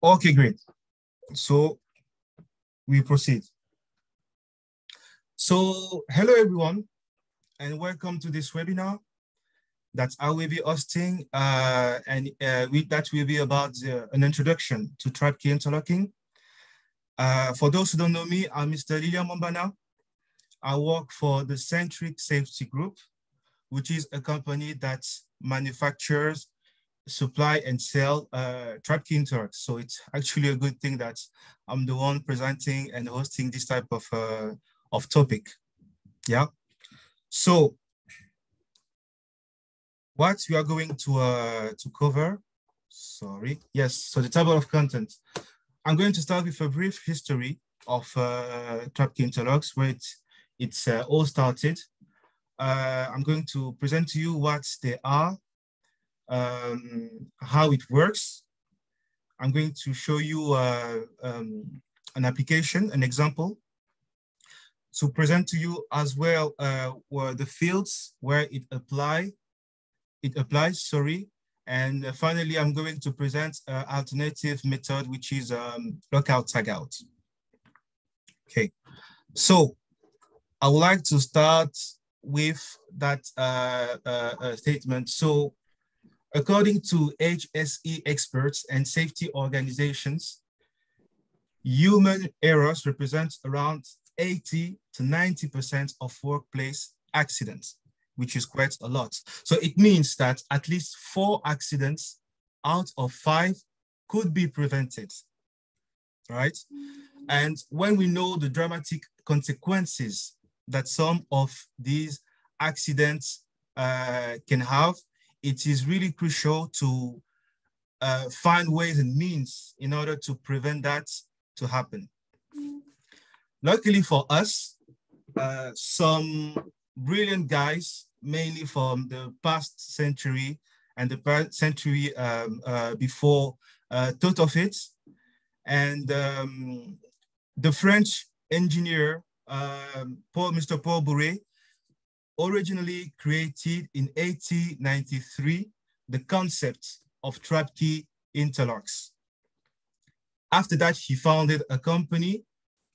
Okay, great. So we proceed. So hello everyone, and welcome to this webinar that I will be hosting, uh, and uh, we, that will be about uh, an introduction to trap key interlocking. Uh, for those who don't know me, I'm Mr. Lilian Mombana. I work for the Sentric Safety Group, which is a company that manufactures supply and sell uh, trap key. So it's actually a good thing that I'm the one presenting and hosting this type of, uh, of topic. Yeah. So what we are going to, uh, to cover, sorry. Yes, so the table of content. I'm going to start with a brief history of uh, trap key interlocks, where it, it's uh, all started. Uh, I'm going to present to you what they are, um, how it works. I'm going to show you uh, um, an application, an example, to present to you as well uh, where the fields where it apply, it applies, sorry. And uh, finally, I'm going to present an alternative method, which is um, lockout tagout. Okay, so I would like to start with that uh, uh, uh statement. So According to HSE experts and safety organizations, human errors represent around 80 to 90% of workplace accidents, which is quite a lot. So it means that at least four accidents out of five could be prevented, right? And when we know the dramatic consequences that some of these accidents uh, can have, it is really crucial to uh, find ways and means in order to prevent that to happen. Luckily for us, uh, some brilliant guys, mainly from the past century and the century um, uh, before, uh, thought of it. And um, the French engineer, um, Paul, Mr. Paul Bouret, originally created in 1893 the concept of trap key interlocks. After that, he founded a company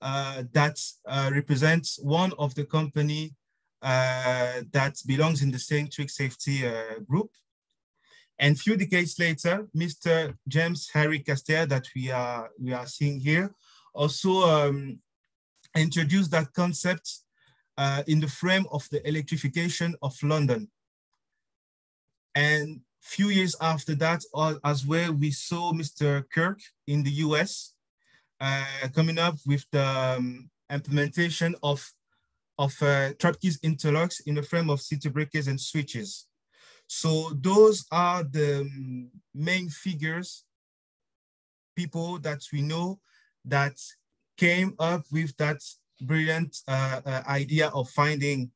uh, that uh, represents one of the company uh, that belongs in the Sentric Safety uh, Group. And few decades later, Mr. James Harry Castell that we are, we are seeing here also um, introduced that concept uh, in the frame of the electrification of London. And few years after that, uh, as well, we saw Mr. Kirk in the US uh, coming up with the um, implementation of, of uh, trap keys interlocks in the frame of circuit breakers and switches. So those are the um, main figures, people that we know that came up with that brilliant uh, uh, idea of finding,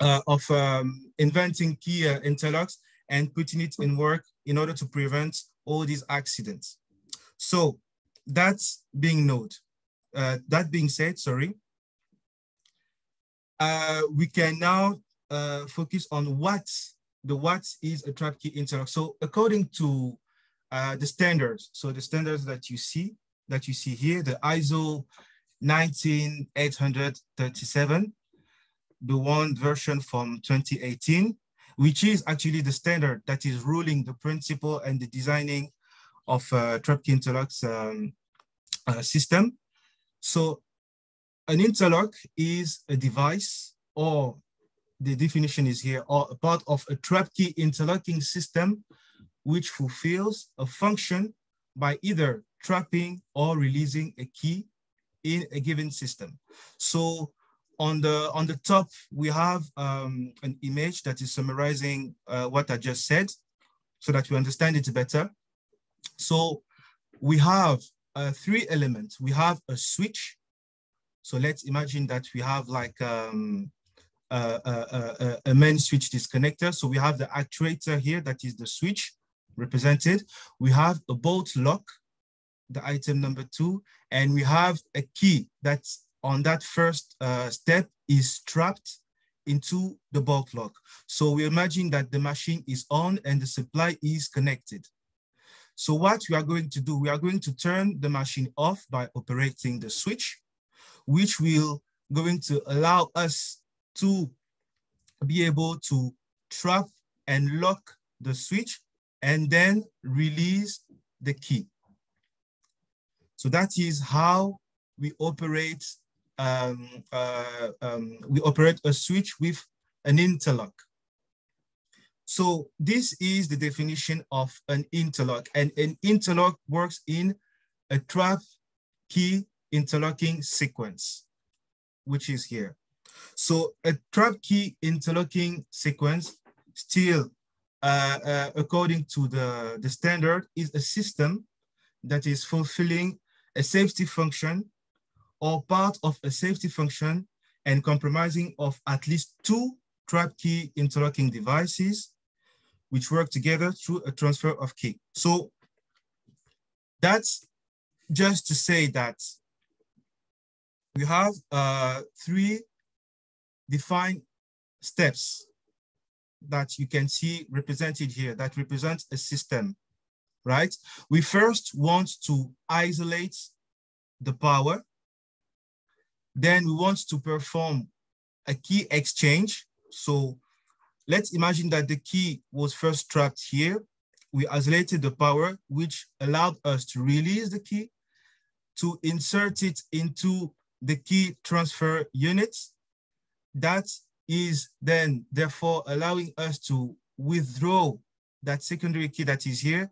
uh, of um, inventing key interlocks and putting it in work in order to prevent all these accidents. So that's being noted. Uh, that being said, sorry, uh, we can now uh, focus on what the what is a trap key interlock. So according to the standards, so the standards that you see, that you see here, the ISO 19837, the one version from 2018, which is actually the standard that is ruling the principle and the designing of uh, Trapkey interlocks um, uh, system. So an interlock is a device or the definition is here, or a part of a trap key interlocking system which fulfills a function by either trapping or releasing a key in a given system. So on the on the top, we have um, an image that is summarizing uh, what I just said so that we understand it better. So we have uh, three elements. We have a switch. So let's imagine that we have like um, a, a, a, a main switch disconnector. So we have the actuator here, that is the switch represented. We have a bolt lock the item number two, and we have a key that's on that first uh, step is trapped into the bolt lock. So we imagine that the machine is on and the supply is connected. So what we are going to do, we are going to turn the machine off by operating the switch, which will going to allow us to be able to trap and lock the switch and then release the key. So that is how we operate um, uh, um, we operate a switch with an interlock. So this is the definition of an interlock and an interlock works in a trap key interlocking sequence, which is here. So a trap key interlocking sequence still, uh, uh, according to the, the standard, is a system that is fulfilling a safety function or part of a safety function and compromising of at least two trap key interlocking devices which work together through a transfer of key. So that's just to say that we have uh, three defined steps that you can see represented here that represent a system, right? We first want to isolate the power. Then we want to perform a key exchange. So let's imagine that the key was first trapped here. We isolated the power, which allowed us to release the key, to insert it into the key transfer unit. That is then therefore allowing us to withdraw that secondary key that is here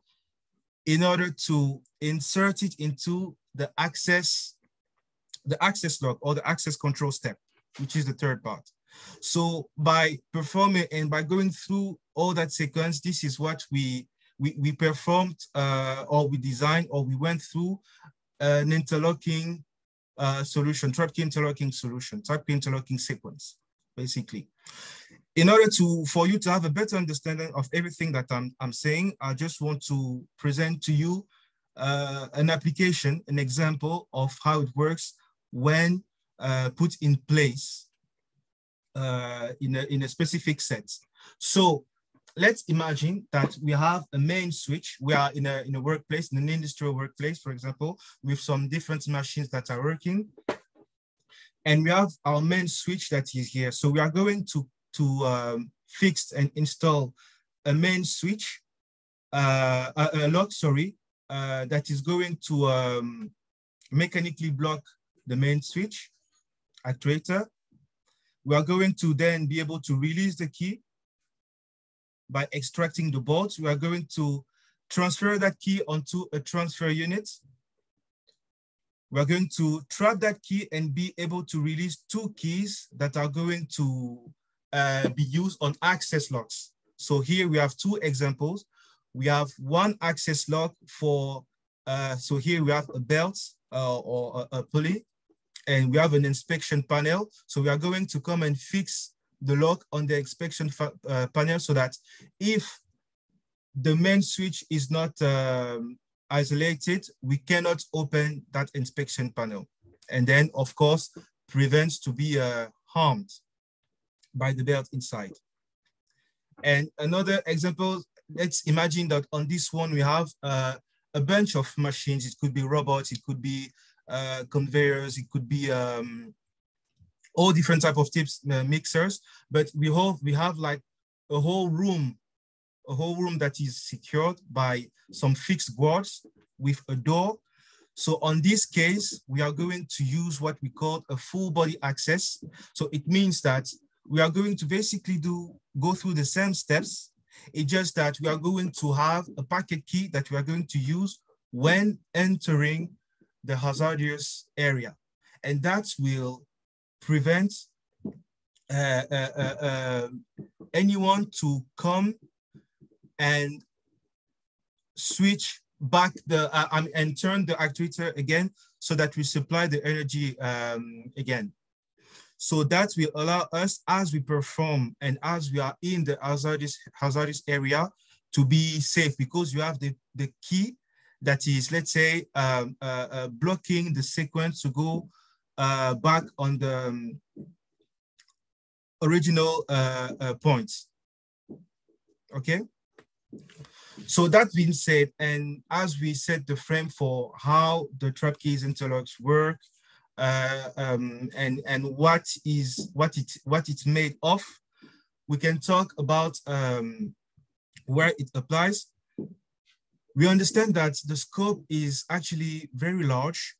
in order to insert it into the access, the access lock or the access control step, which is the third part. So by performing and by going through all that sequence, this is what we we, we performed uh, or we designed or we went through an interlocking uh, solution, trap interlocking solution, trap interlocking sequence, basically. In order to, for you to have a better understanding of everything that I'm, I'm saying, I just want to present to you uh, an application, an example of how it works when uh, put in place uh, in, a, in a specific set. So let's imagine that we have a main switch. We are in a, in a workplace, in an industrial workplace, for example, with some different machines that are working. And we have our main switch that is here. So we are going to, to um, fix and install a main switch, uh, a, a lock, sorry, uh, that is going to um, mechanically block the main switch actuator. We are going to then be able to release the key by extracting the bolts. We are going to transfer that key onto a transfer unit. We are going to trap that key and be able to release two keys that are going to uh, be used on access locks. So here we have two examples we have one access lock for, uh, so here we have a belt uh, or a, a, pulley, and we have an inspection panel. So we are going to come and fix the lock on the inspection uh, panel so that if the main switch is not um, isolated, we cannot open that inspection panel. And then, of course, prevents to be uh, harmed by the belt inside. And another example let's imagine that on this one, we have uh, a bunch of machines. It could be robots, it could be uh, conveyors, it could be um, all different type of tips uh, mixers, but we have, we have like a whole room, a whole room that is secured by some fixed guards with a door. So on this case, we are going to use what we call a full body access. So it means that we are going to basically do go through the same steps it's just that we are going to have a pocket key that we are going to use when entering the hazardous area. And that will prevent uh, uh, uh, uh anyone to come and switch back the uh, and turn the actuator again so that we supply the energy um, again. So that will allow us as we perform and as we are in the hazardous, hazardous area to be safe because you have the, the key that is, let's say, um, uh, uh, blocking the sequence to go uh, back on the um, original uh, uh, points. Okay. So that being said, and as we set the frame for how the Trapkeys interlocks work, uh, um, and and what is what it what it's made of, we can talk about um, where it applies. We understand that the scope is actually very large,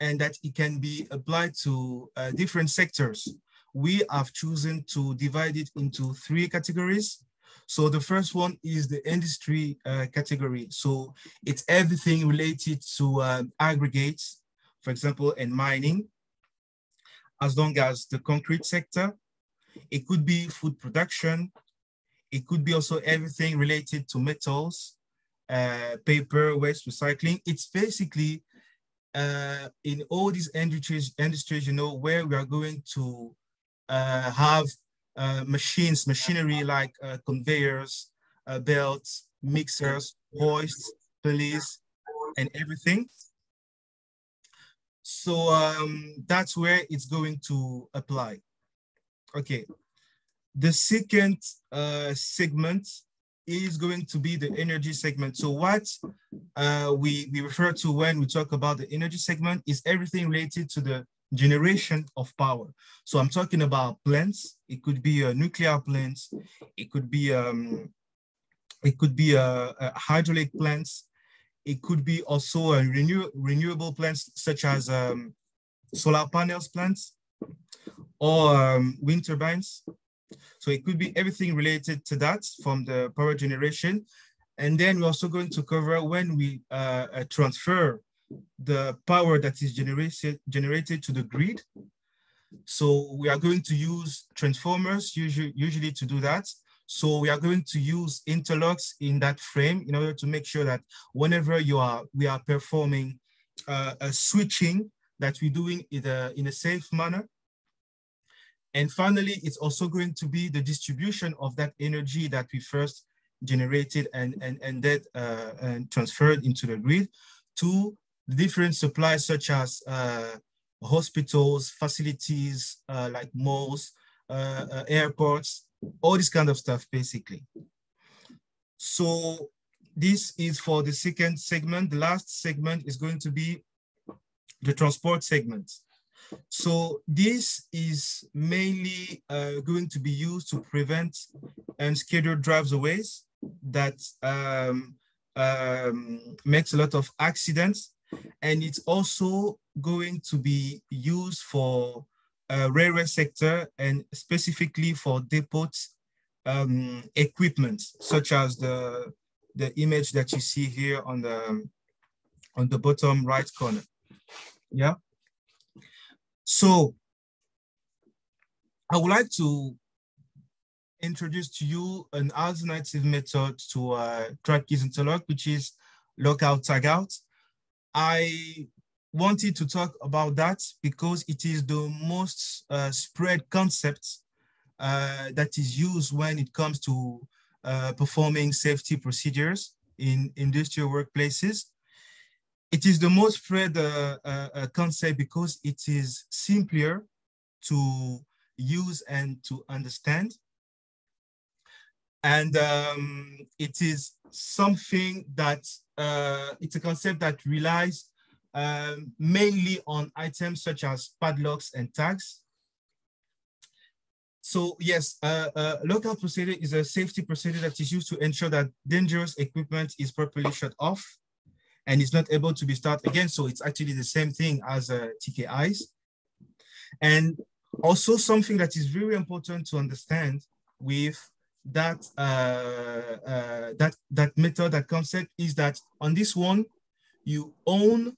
and that it can be applied to uh, different sectors. We have chosen to divide it into three categories. So the first one is the industry uh, category. So it's everything related to um, aggregates, for example, in mining, as long as the concrete sector. It could be food production. It could be also everything related to metals, uh, paper, waste recycling. It's basically uh, in all these industries, industries, you know, where we are going to uh, have uh, machines, machinery like uh, conveyors, uh, belts, mixers, hoists, pulleys, and everything. So um, that's where it's going to apply. Okay. The second uh, segment is going to be the energy segment. So what uh, we, we refer to when we talk about the energy segment is everything related to the generation of power. So I'm talking about plants. It could be a nuclear plants. It could be um, it could be a, a hydraulic plants. It could be also a renew, renewable plants such as um, solar panels plants or um, wind turbines. So it could be everything related to that from the power generation. And then we're also going to cover when we uh, uh, transfer the power that is generated, generated to the grid. So we are going to use transformers usually, usually to do that. So we are going to use interlocks in that frame in order to make sure that whenever you are, we are performing uh, a switching that we're doing in a, in a safe manner. And finally, it's also going to be the distribution of that energy that we first generated and, and, and that uh, and transferred into the grid to different supplies such as uh, hospitals, facilities uh, like malls, uh, uh, airports, all this kind of stuff, basically. So this is for the second segment. The last segment is going to be the transport segment. So this is mainly uh, going to be used to prevent unscheduled drives aways that um, um, makes a lot of accidents and it's also going to be used for uh, railway sector and specifically for depot um, equipment, such as the, the image that you see here on the, on the bottom right corner. Yeah. So I would like to introduce to you an alternative method to uh, Trapkeys interlock, which is lockout tagout. I wanted to talk about that because it is the most uh, spread concept uh, that is used when it comes to uh, performing safety procedures in industrial workplaces. It is the most spread uh, uh, uh, concept because it is simpler to use and to understand. And um, it is something that it's a concept that relies um, mainly on items such as padlocks and tags. So yes, uh, uh, lockout procedure is a safety procedure that is used to ensure that dangerous equipment is properly shut off and is not able to be started again. So it's actually the same thing as uh, TKIs. And also something that is very important to understand with that uh, uh, that that method, that concept is that on this one, you own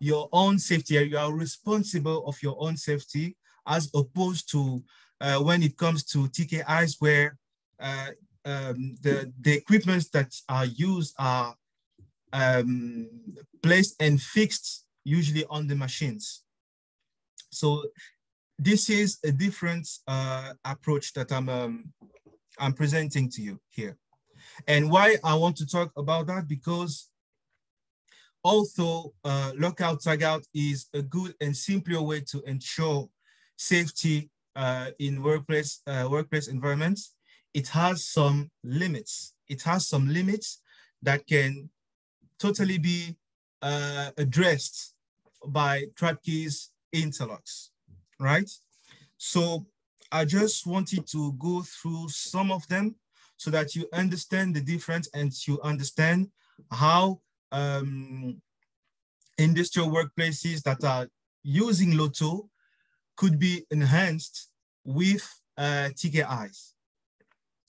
your own safety. You are responsible of your own safety, as opposed to uh, when it comes to TKIs, where uh, um, the the equipments that are used are um, placed and fixed usually on the machines. So this is a different uh, approach that I'm um, I'm presenting to you here. And why I want to talk about that, because although uh, lockout tagout is a good and simpler way to ensure safety uh, in workplace, uh, workplace environments, it has some limits it has some limits that can totally be uh, addressed by Trappke's interlocks, right? So I just wanted to go through some of them so that you understand the difference and you understand how um, industrial workplaces that are using Loto could be enhanced with uh, TKIs.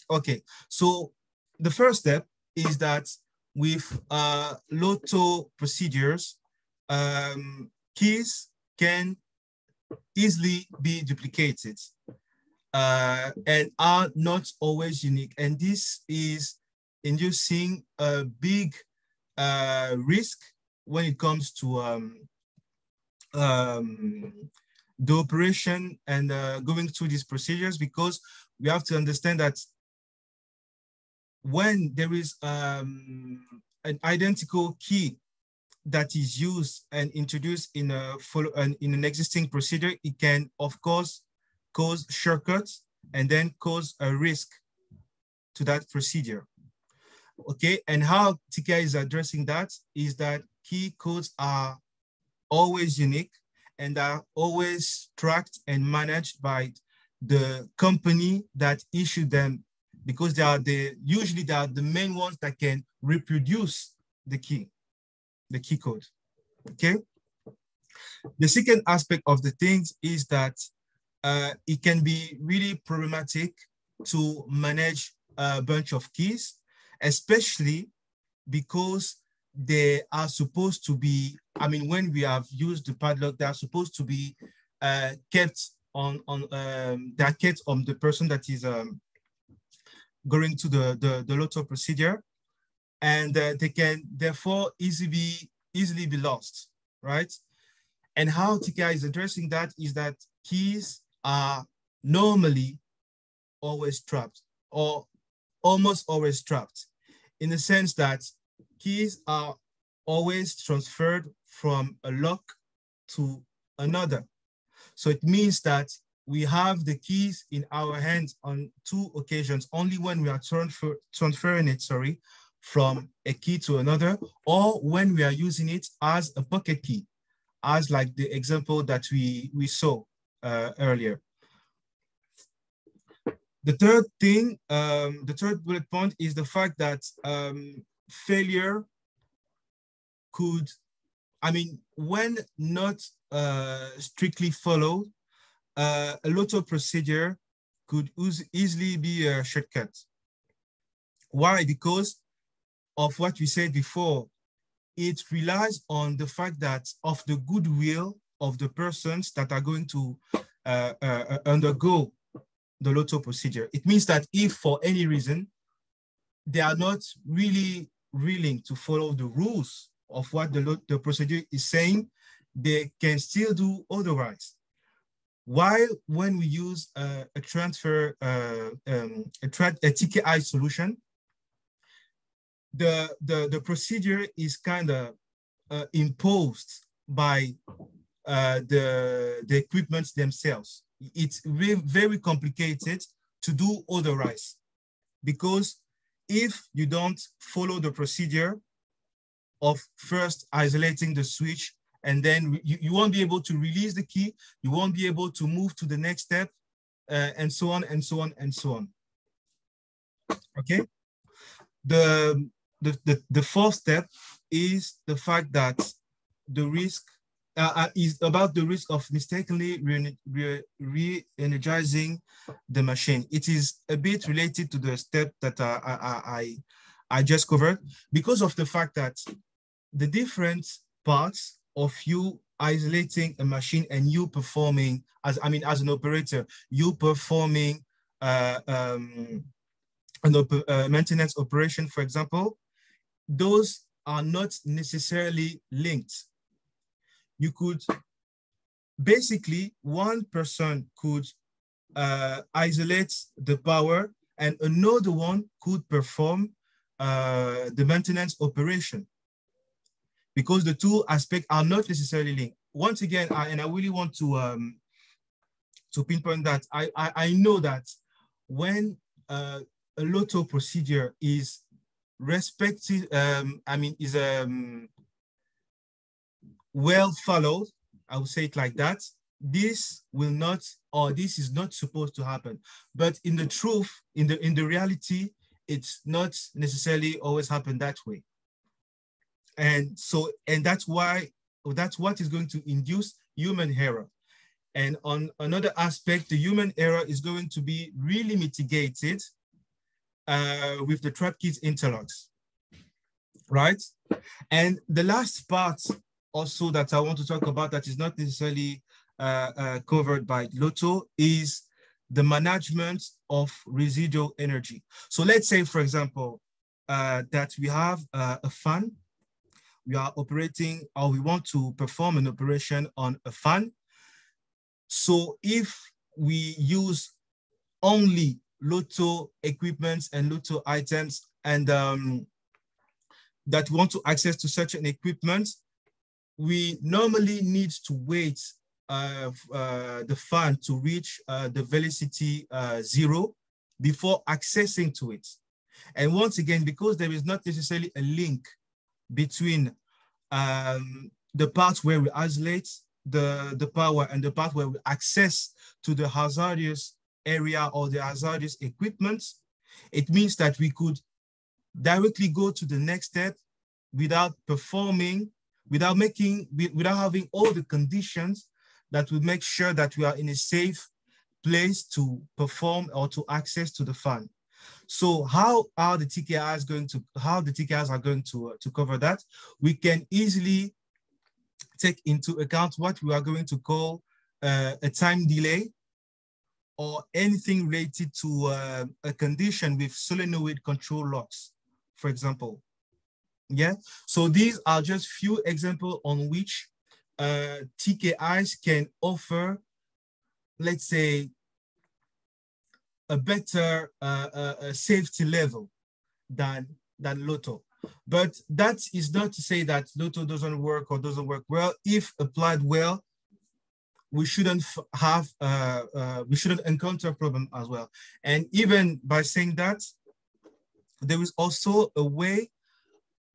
Okay, so the first step is that with uh, Loto procedures, um, keys can easily be duplicated uh, and are not always unique. And this is inducing a big uh, risk when it comes to um, um, the operation and uh, going through these procedures because we have to understand that when there is um, an identical key that is used and introduced in a follow in an existing procedure, it can of course cause shortcuts and then cause a risk to that procedure. Okay, and how TKI is addressing that is that key codes are always unique and are always tracked and managed by the company that issued them because they are the usually they are the main ones that can reproduce the key, the key code. Okay. The second aspect of the things is that uh, it can be really problematic to manage a bunch of keys, especially because they are supposed to be, I mean, when we have used the padlock, they are supposed to be uh, kept on, on um, they are kept on the person that is um, going to the, the, the Loto procedure. And uh, they can therefore easily be, easily be lost, right? And how TKI is addressing that is that keys are normally always trapped or almost always trapped in the sense that keys are always transferred from a lock to another. So it means that we have the keys in our hands on two occasions, only when we are transfer, transferring it, sorry, from a key to another, or when we are using it as a pocket key, as like the example that we, we saw uh, earlier. The third thing, um, the third bullet point is the fact that um, failure could, I mean, when not uh, strictly followed, uh, a of procedure could easily be a shortcut. Why? Because of what we said before, it relies on the fact that of the goodwill of the persons that are going to uh, uh, undergo the Loto procedure. It means that if for any reason they are not really willing to follow the rules of what the, the procedure is saying, they can still do otherwise. While when we use a transfer, uh, um, a, a TKI solution, the, the, the procedure is kind of uh, imposed by uh, the, the equipments themselves it's very, complicated to do otherwise because if you don't follow the procedure of first isolating the switch and then you, you won't be able to release the key, you won't be able to move to the next step uh, and so on and so on and so on. Okay. The, the, the, the fourth step is the fact that the risk uh, uh, is about the risk of mistakenly re-energizing re the machine. It is a bit related to the step that uh, I, I, I just covered because of the fact that the different parts of you isolating a machine and you performing as I mean as an operator, you performing uh, um, op uh, maintenance operation, for example, those are not necessarily linked you could basically one person could uh, isolate the power and another one could perform uh, the maintenance operation because the two aspects are not necessarily linked. Once again, I, and I really want to um, to pinpoint that I, I, I know that when uh, a Loto procedure is respected, um, I mean, is um, well followed, I would say it like that, this will not, or this is not supposed to happen. But in the truth, in the in the reality, it's not necessarily always happen that way. And so, and that's why, that's what is going to induce human error. And on another aspect, the human error is going to be really mitigated uh, with the TrapKit interlocks, right? And the last part also that I want to talk about that is not necessarily uh, uh, covered by Loto is the management of residual energy. So let's say, for example, uh, that we have uh, a fan, we are operating or we want to perform an operation on a fan. So if we use only Loto equipment and Loto items and um, that want to access to such an equipment, we normally need to wait uh, uh, the fan to reach uh, the velocity uh, zero before accessing to it. And once again, because there is not necessarily a link between um, the part where we isolate the, the power and the part where we access to the hazardous area or the hazardous equipment, it means that we could directly go to the next step without performing, without making, without having all the conditions that would make sure that we are in a safe place to perform or to access to the fund. So how are the TKIs going to, how the TKIs are going to, uh, to cover that? We can easily take into account what we are going to call uh, a time delay or anything related to uh, a condition with solenoid control locks, for example. Yeah, so these are just few examples on which uh, TKIs can offer, let's say, a better uh, uh, safety level than, than Loto. But that is not to say that Loto doesn't work or doesn't work well. If applied well, we shouldn't have, uh, uh, we shouldn't encounter problem as well. And even by saying that, there is also a way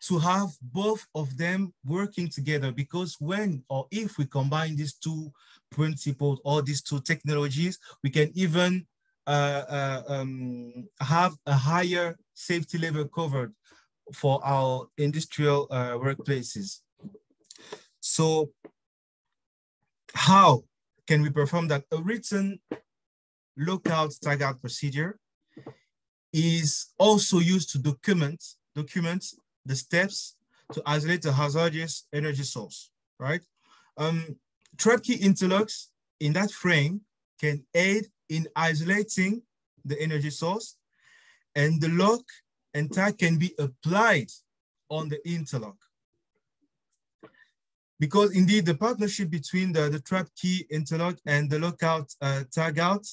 to have both of them working together because when or if we combine these two principles or these two technologies, we can even uh, uh, um, have a higher safety level covered for our industrial uh, workplaces. So how can we perform that? A written lockout tagout procedure is also used to document, document the steps to isolate the hazardous energy source, right? Um, TrapKit interlocks in that frame can aid in isolating the energy source and the lock and tag can be applied on the interlock. Because indeed the partnership between the, the key interlock and the lockout uh, tag out,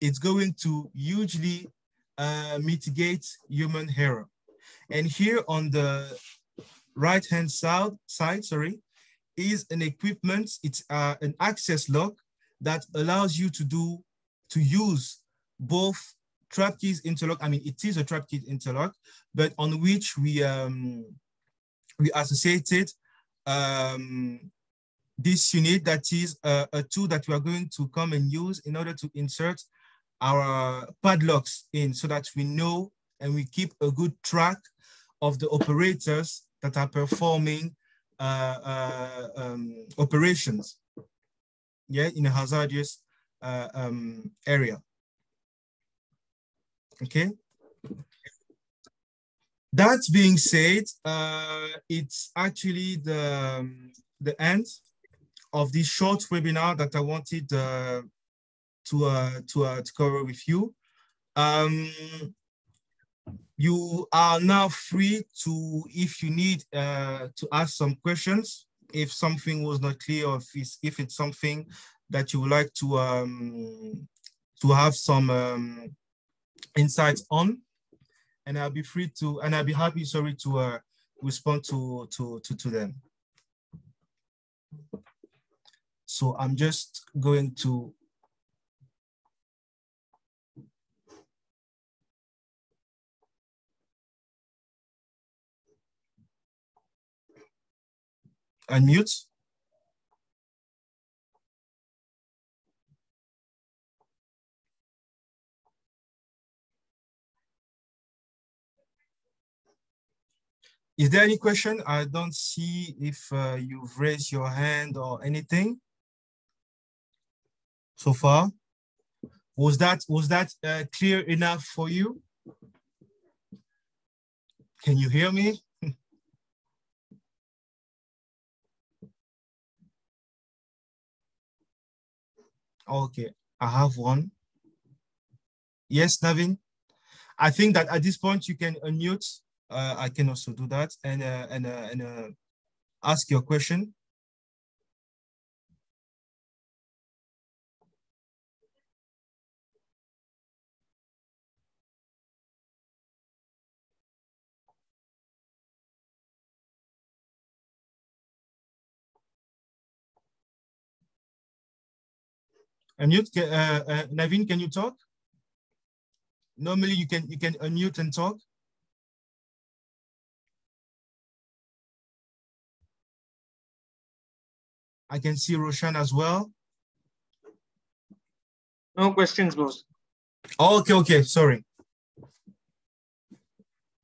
it's going to hugely uh, mitigate human error. And here on the right-hand side, side, sorry, is an equipment, it's uh, an access lock that allows you to do, to use both trap keys interlock. I mean, it is a TrapKit interlock, but on which we, um, we associated um, this unit that is a, a tool that we are going to come and use in order to insert our padlocks in so that we know and we keep a good track of the operators that are performing uh, uh, um, operations yeah, in a hazardous uh, um, area. Okay. That being said, uh, it's actually the, um, the end of this short webinar that I wanted to, to, to cover with you. Um, you are now free to, if you need uh, to ask some questions, if something was not clear, or if it's, if it's something that you would like to, um, to have some um, insights on, and I'll be free to, and I'll be happy, sorry, to uh, respond to, to, to, to them. So I'm just going to unmute. Is there any question? I don't see if uh, you've raised your hand or anything so far. Was that was that uh, clear enough for you? Can you hear me? Okay, I have one. Yes, Navin. I think that at this point you can unmute uh, I can also do that and uh, and uh, and uh, ask your question. Unmute, uh, uh, Navin, can you talk? Normally you can you can unmute and talk. I can see Roshan as well. No questions, boss. Oh, okay, okay, sorry.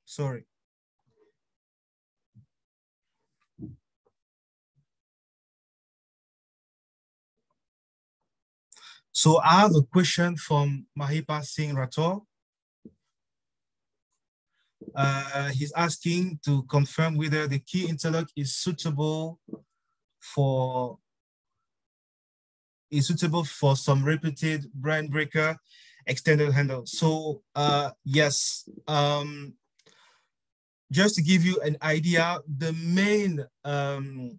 Sorry. So I have a question from Mahipal Singh Rathore. Uh, he's asking to confirm whether the key interlock is suitable for is suitable for some repeated brand breaker extended handle. So uh, yes, um, just to give you an idea, the main um,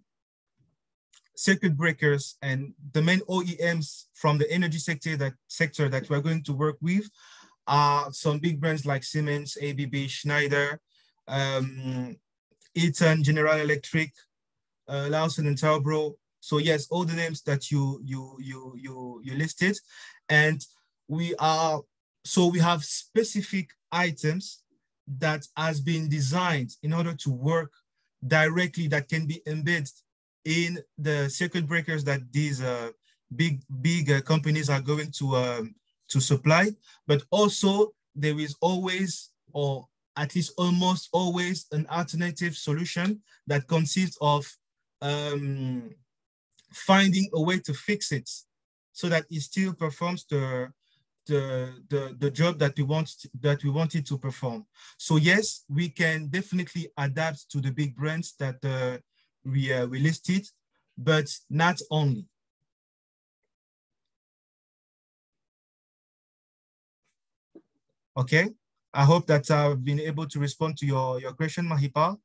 circuit breakers and the main OEMs from the energy sector that sector that we're going to work with are some big brands like Siemens, ABB, Schneider, um, Eaton, General Electric, uh, Larsen and Toubro. So yes, all the names that you you you you you listed, and we are so we have specific items that has been designed in order to work directly that can be embedded in the circuit breakers that these uh, big big uh, companies are going to um, to supply, but also there is always or at least almost always an alternative solution that consists of um, finding a way to fix it so that it still performs the, the, the, the job that we want that we wanted to perform. So yes, we can definitely adapt to the big brands that uh, we, uh, we listed, but not only. Okay, I hope that I've been able to respond to your, your question, Mahipal.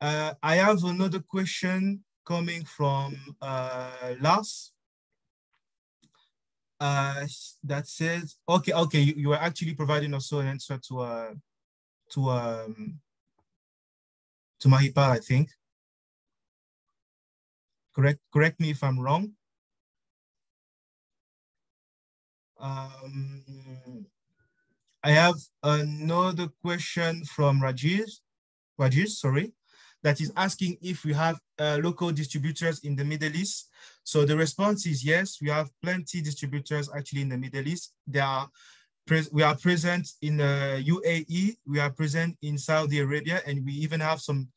Uh, I have another question coming from uh, Lars. Uh, that says, okay, okay, you, you are actually providing also an answer to uh, to um, to Mahipal, I think. Correct, correct me if I'm wrong. Um, I have another question from Rajesh. Rajesh, sorry that is asking if we have uh, local distributors in the Middle East. So the response is yes, we have plenty distributors actually in the Middle East. They are we are present in uh, UAE, we are present in Saudi Arabia, and we even have some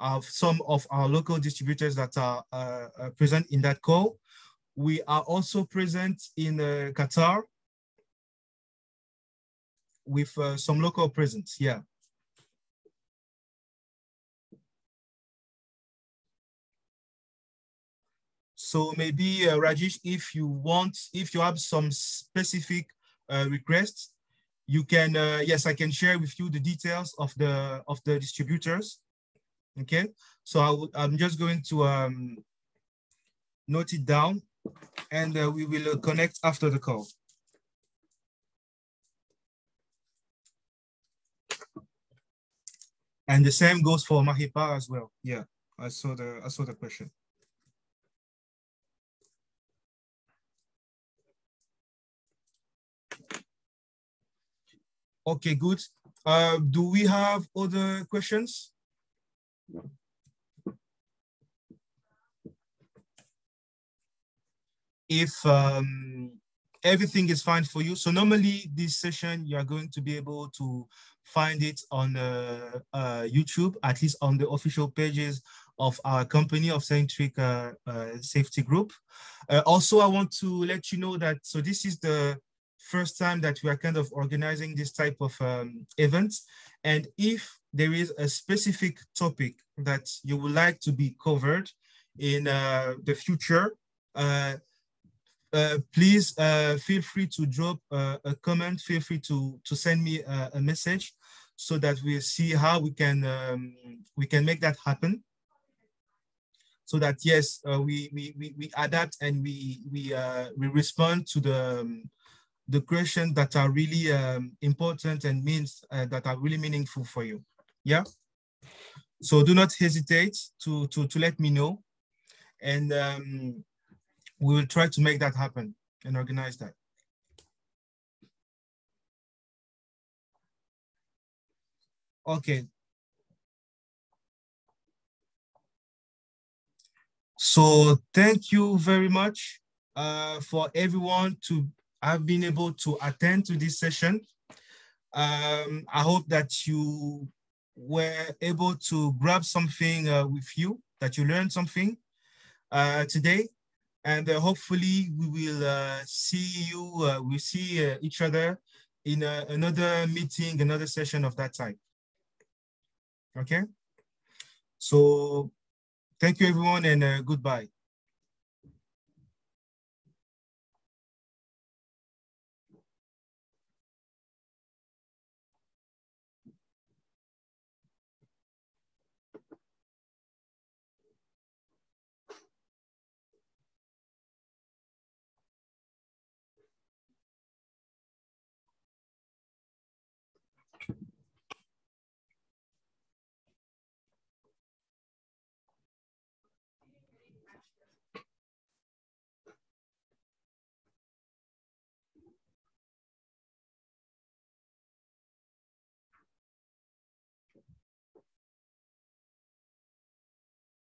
of some of our local distributors that are uh, uh present in that call. We are also present in uh, Qatar with uh, some local presence, yeah. So maybe uh, Rajesh, if you want, if you have some specific uh, requests, you can, yes, I can share with you the details of the of the distributors. Okay, so I I'm just going to um, note it down and uh, we will uh, connect after the call. And the same goes for Mahipal as well. Yeah, I saw the I saw the question. Okay, good. Uh, do we have other questions? if um, everything is fine for you. So normally this session, you are going to be able to find it on uh, uh, YouTube, at least on the official pages of our company of Sentric uh, uh Safety Group. Uh, also, I want to let you know that, so this is the first time that we are kind of organizing this type of um, events. And if there is a specific topic that you would like to be covered in uh, the future, uh, uh, please uh, feel free to drop uh, a comment, feel free to, to send me a, a message so that we see how we can, um, we can make that happen. So that yes, uh, we, we, we, adapt and we, we, we respond to the, um, the questions that are really um, important and means that are really meaningful for you. Yeah. So do not hesitate to, to, to let me know. And um, we will try to make that happen and organize that. Okay. So thank you very much uh, for everyone to have been able to attend to this session. Um, I hope that you were able to grab something uh, with you, that you learned something uh, today and uh, hopefully we will uh, see you, uh, we see uh, each other in another meeting, another session of that type. Okay? So thank you everyone and goodbye.